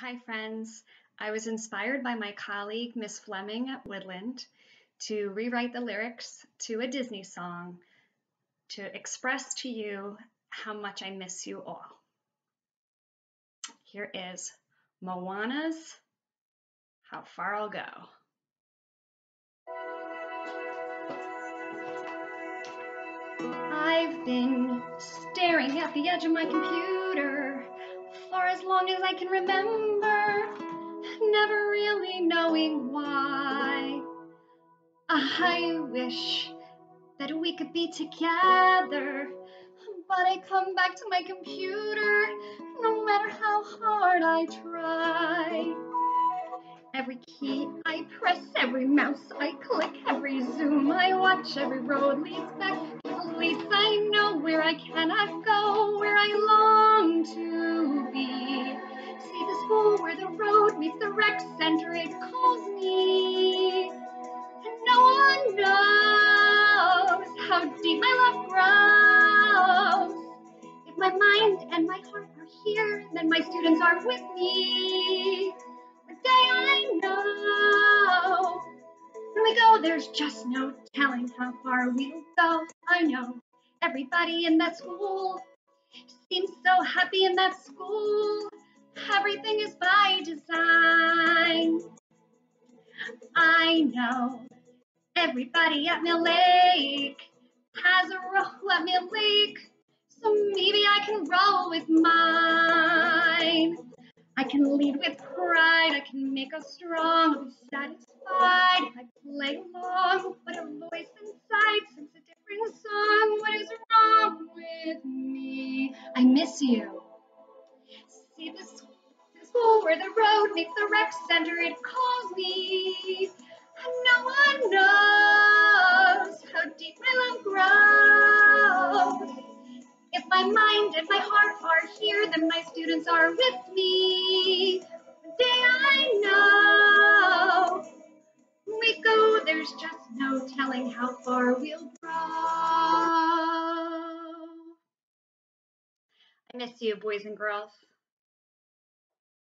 Hi, friends. I was inspired by my colleague, Miss Fleming at Woodland, to rewrite the lyrics to a Disney song to express to you how much I miss you all. Here is Moana's How Far I'll Go. I've been staring at the edge of my computer for as long as I can remember, never really knowing why. I wish that we could be together, but I come back to my computer no matter how hard I try. Every key I press, every mouse I click, every zoom I watch, every road leads back. At least I know where I cannot go, meets the rec center, it calls me. And no one knows how deep my love grows. If my mind and my heart are here, then my students are with me. The day I know. When we go, there's just no telling how far we'll go. I know everybody in that school seems so happy in that school. I know everybody at Mill Lake has a row at Mill Lake, so maybe I can roll with mine. I can lead with pride, I can make us strong, I'll be satisfied if I play along. But a voice inside sings a different song. What is wrong with me? I miss you. See this, where the road meets the rec center, it calls me. And no one knows how deep my love grows. If my mind and my heart are here, then my students are with me. The day I know we go, there's just no telling how far we'll grow. I miss you, boys and girls.